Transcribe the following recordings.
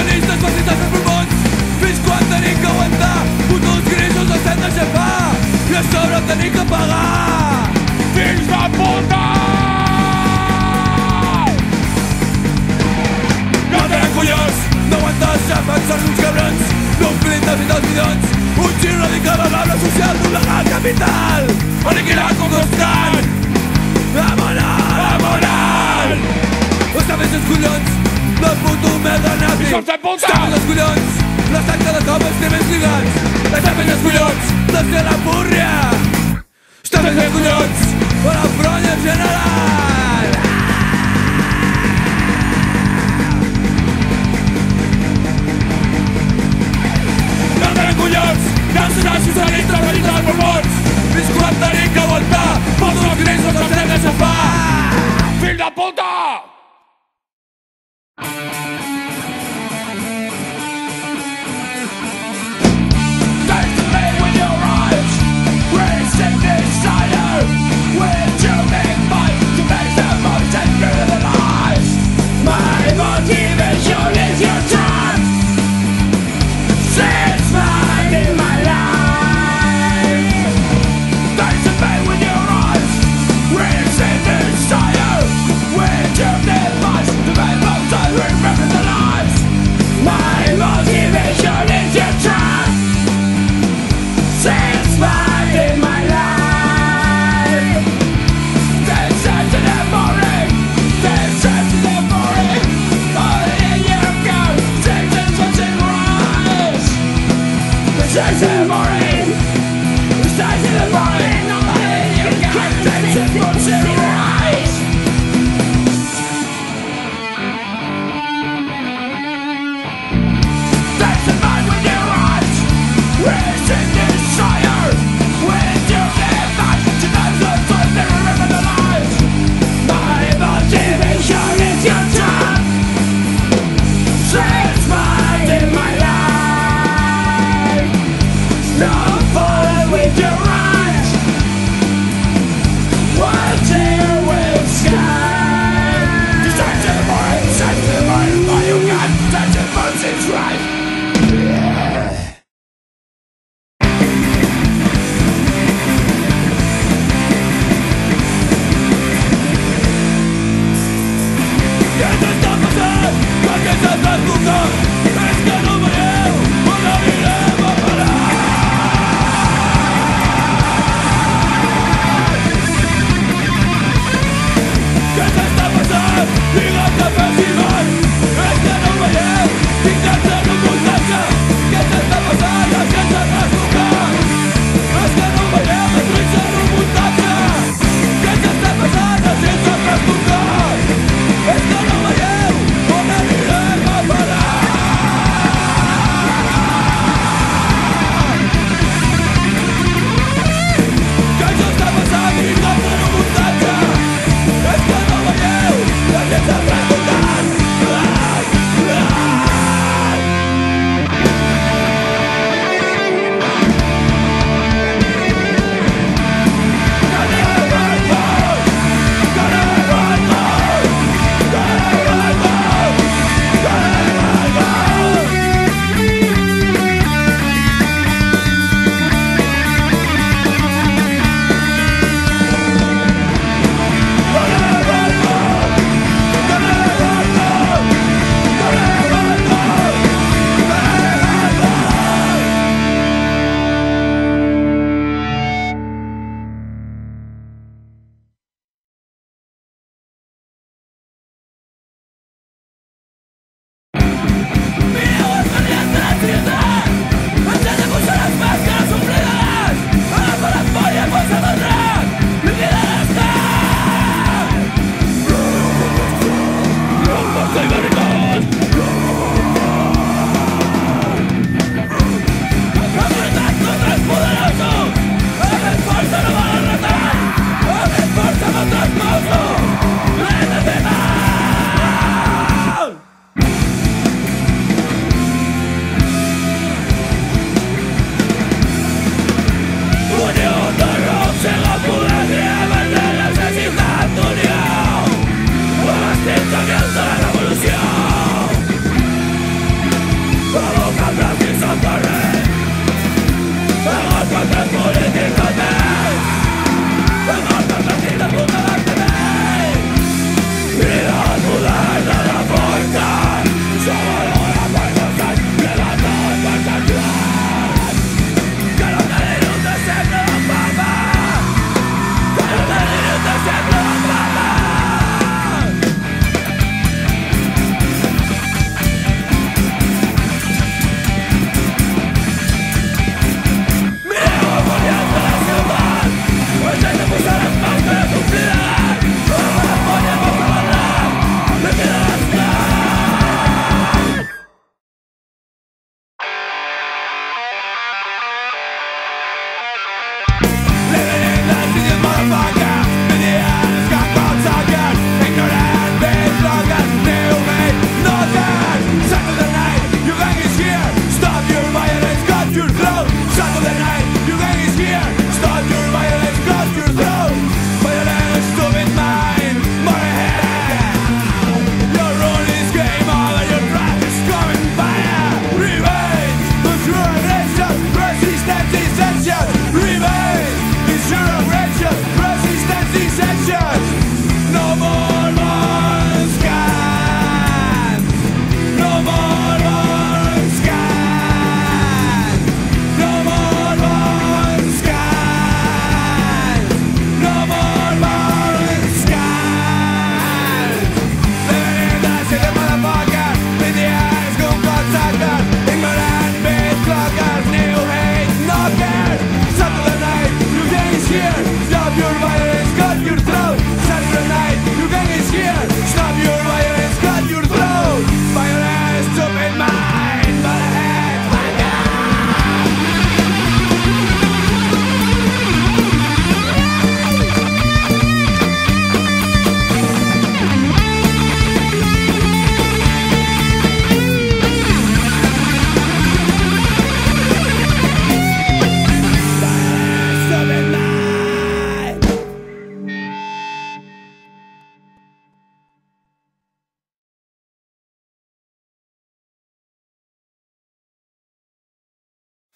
Socialistes, fascistes als pulmons Fins quan tenim que aguantar? Putos grisos estem de xafar. I a sobre tenim que pagar. Fills de puta! No tenen collons. No aguantar els xàfecs, són uns cabrons. N'omplint de fins als milions. Un gir radical a l'arbre social d'un legal capital. Aniquilat com constant Amonal! Amonal! Està més els collons del puto merda nazi Hijos de puta! Està més els collons l'estat de la cova els té més lligats més els collons de ser la púrria més els collons a la en general. No tenen collons nacionals socialistes venint dels pulmons Fins quan tenim que aguantar Fotos els grisos els hem de xafar. Fill de puta! you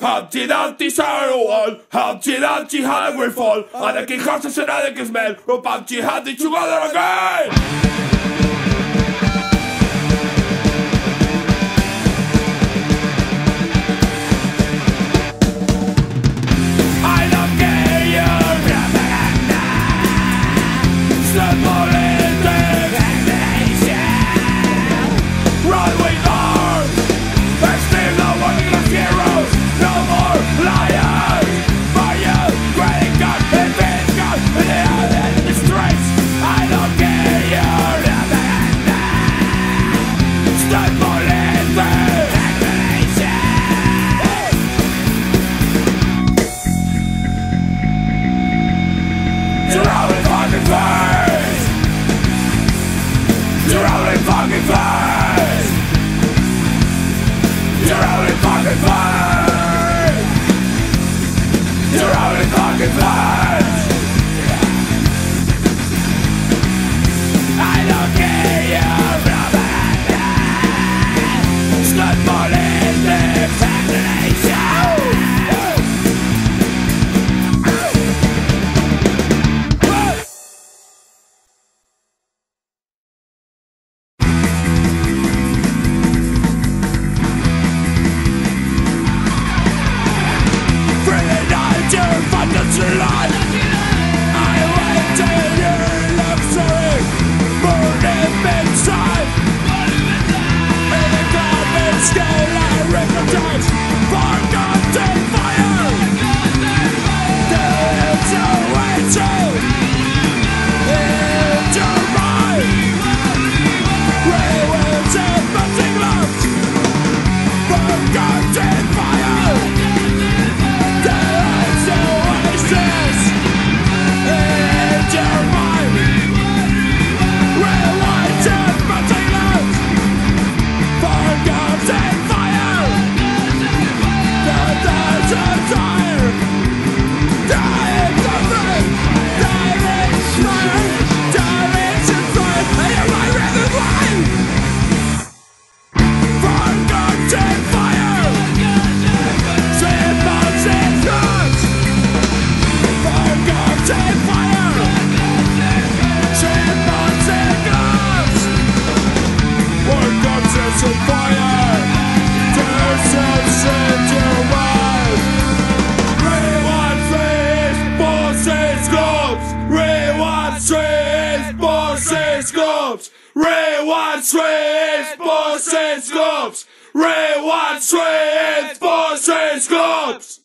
Humpty Dumpty sorrow on, Humpty Dumpty had a fall, and the king horses and the king's men, Humpty had it together again! 1,5% Rewind Re 1,5%